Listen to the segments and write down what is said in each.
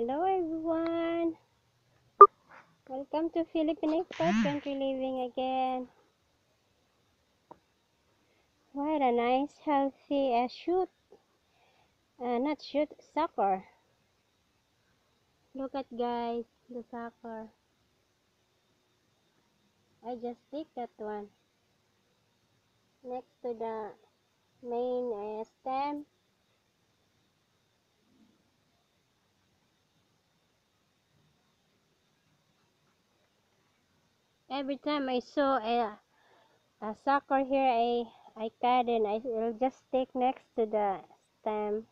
Hello everyone. Welcome to Philippine Expat Country Living again. What a nice healthy uh, shoot. Uh, not shoot, soccer. Look at guys, the soccer. I just take that one. Next to the main uh, stem. Every time I saw a, a sucker here, I, I cut and I will just stick next to the stem.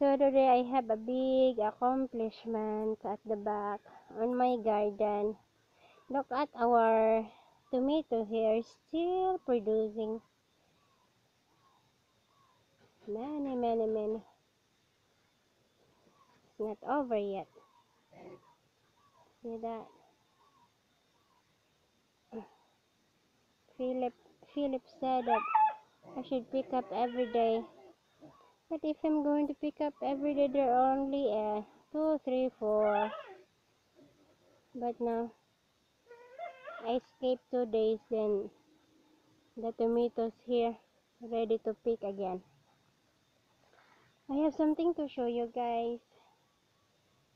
So today I have a big accomplishment at the back on my garden. Look at our tomato here, still producing many, many, many. It's not over yet. See that? Philip Philip said that I should pick up every day. But if I'm going to pick up every day, there are only uh, two, three, four. But now I skipped two days, then the tomatoes here ready to pick again. I have something to show you guys.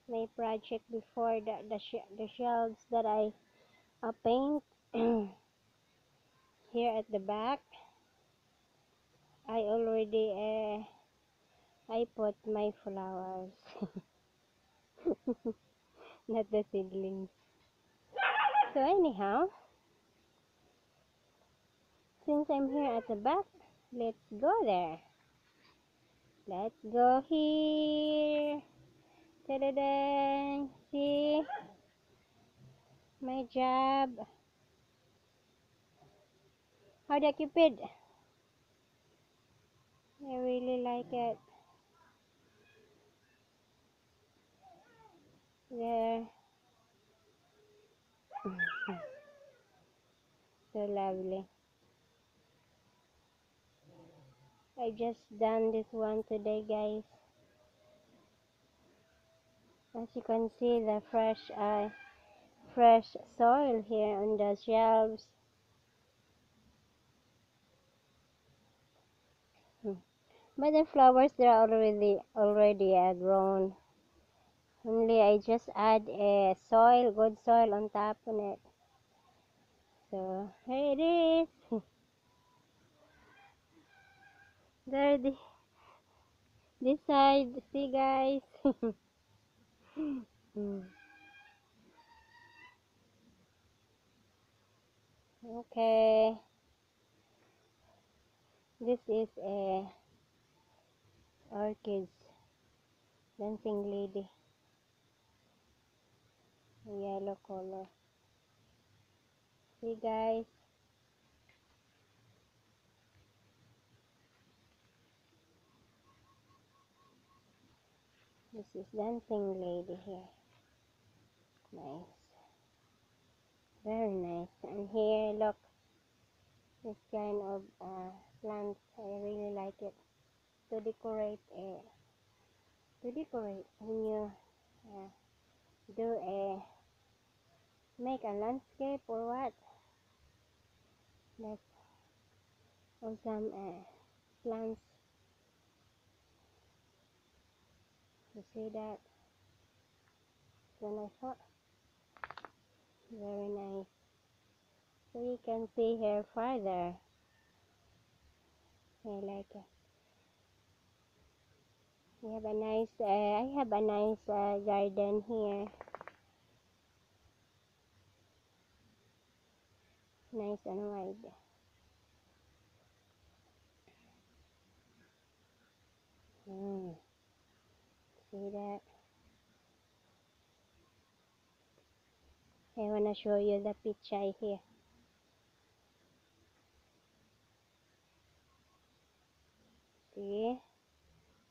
My project before the the, sh the shelves that I uh, paint. here at the back. I already uh, I put my flowers. Not the seedlings. So anyhow since I'm here at the back let's go there. Let's go here. Ta-da-da! see? My job how the cupid? I really like it. There. so lovely. I just done this one today guys. As you can see the fresh uh, fresh soil here on the shelves. But the flowers they're already already uh, grown. Only I just add a soil, good soil on top of it. So here it is. there the this side, see guys. Hmm. Okay. This is a orchids dancing lady. Yellow color. See guys. This is dancing lady here. Nice. Very nice. And here look. This kind of uh, plants. I really like it to decorate a to decorate when you uh, do a make a landscape or what? That's awesome uh, plants. You see that? I thought very nice. So you can see here farther I like it we have a nice, uh, I have a nice uh, garden here. Nice and wide. Mm. See that? I want to show you the picture here. See?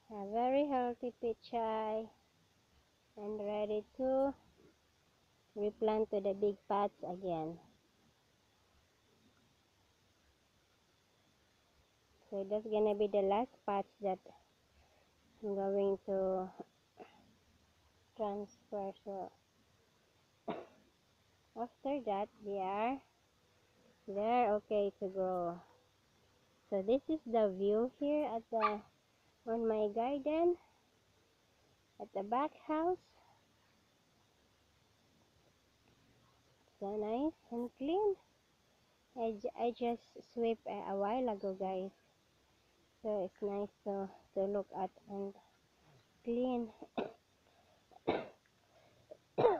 A very healthy peach and ready to replant to the big pots again. So that's gonna be the last pots that I'm going to transfer. So after that they are they're okay to grow. So this is the view here at the on my garden at the back house. So nice and clean. I, I just sweep a, a while ago guys. So it's nice to, to look at and clean.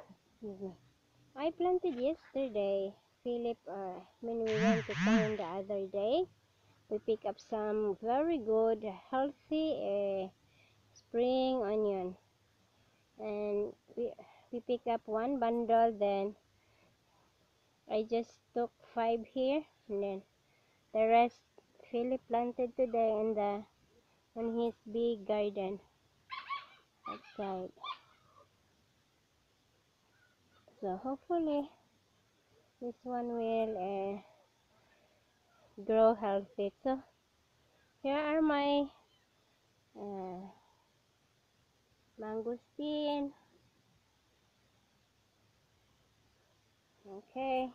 I planted yesterday Philip uh, when we went to town the other day we pick up some very good healthy uh, spring onion. And we we pick up one bundle then I just took five here and then the rest Philip planted today in the in his big garden outside. So hopefully this one will uh, grow healthy so here are my uh, mangosteen okay.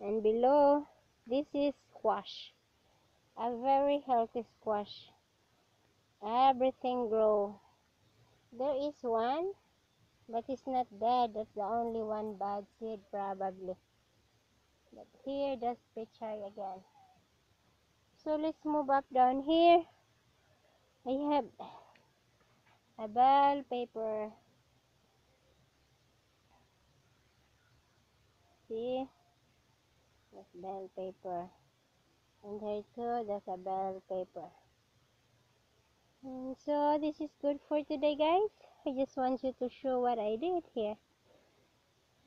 And below this is squash. A very healthy squash. Everything grow. There is one but it's not dead that's the only one bad seed probably. But here that's picture again so let's move up down here. I have a bell paper. See? That's bell paper. And here too there's a bell paper. And so this is good for today guys. I just want you to show what I did here.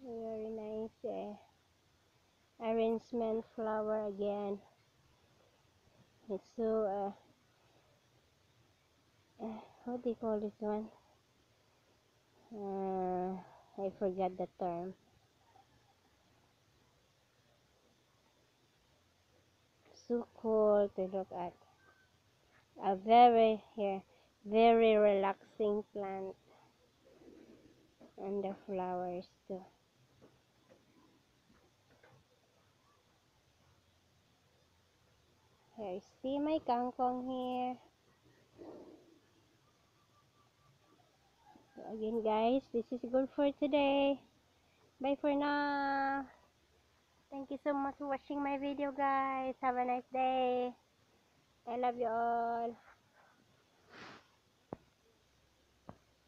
Very nice uh, arrangement flower again it's so uh, uh, what do you call this one? Uh, I forgot the term. So cool to look at. A very here very relaxing plant. And the flowers too here see my kangkong here so again guys this is good for today bye for now Thank you so much for watching my video guys. Have a nice day. I love you all.